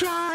cry.